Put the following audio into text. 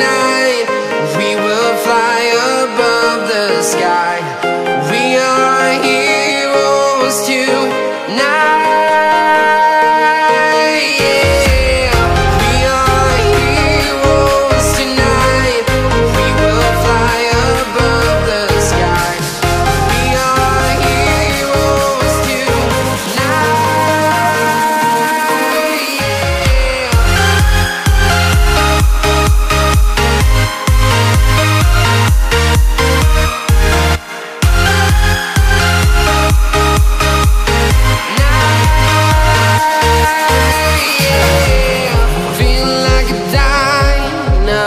Tonight. We will fly above the sky. We are heroes.